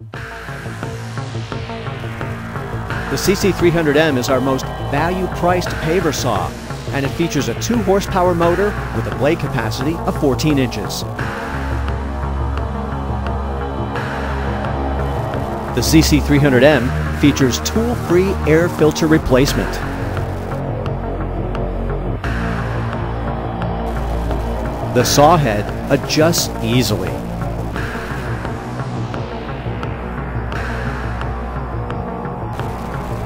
The CC300M is our most value-priced paver saw, and it features a 2 horsepower motor with a blade capacity of 14 inches. The CC300M features tool-free air filter replacement. The saw head adjusts easily.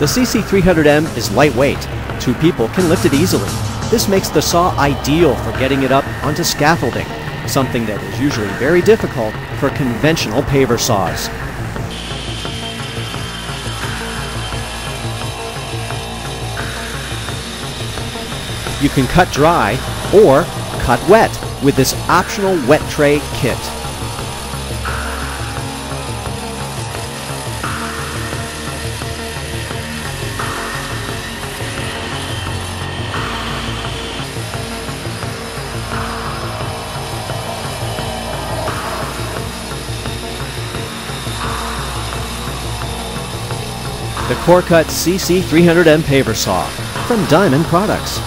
The CC300M is lightweight. Two people can lift it easily. This makes the saw ideal for getting it up onto scaffolding, something that is usually very difficult for conventional paver saws. You can cut dry or cut wet with this optional wet tray kit. The Corecut CC300M Paver Saw from Diamond Products.